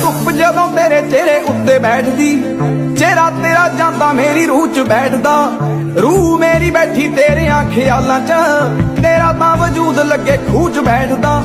ਧੁੱਪ ਜਦੋਂ ਤੇਰੇ ਚਿਹਰੇ ਉੱਤੇ ਬੈਠਦੀ, ਚਿਹਰਾ ਤੇਰਾ ਜਾਂਦਾ, ਮੇਰੀ ਰੂਹ 'ਚ ਬੈਠਦਾ। ਰੂਹ ਮੇਰੀ ਬੈਠੀ ਤੇਰਿਆਂ ਖਿਆਲਾਂ 'ਚ, ਤੇਰਾ ਤਾਂ ਵਜੂਦ ਲੱਗੇ ਖੂਹ 'ਚ ਬੈਠਦਾ।